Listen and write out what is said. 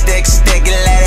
Stick, stick, let